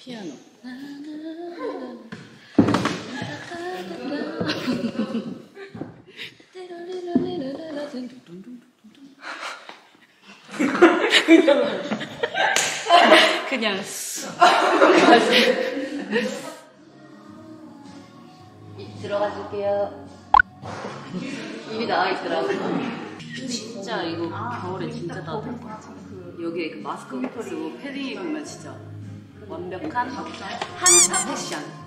피아노. 그냥 들어가 줄게요. 이미 나와 있더라고. 진짜 이거 겨울에 진짜 따뜻할 것 같아. 여기에 그 마스크 쓰고 패딩 입으면 진짜 완벽한 한차 패션.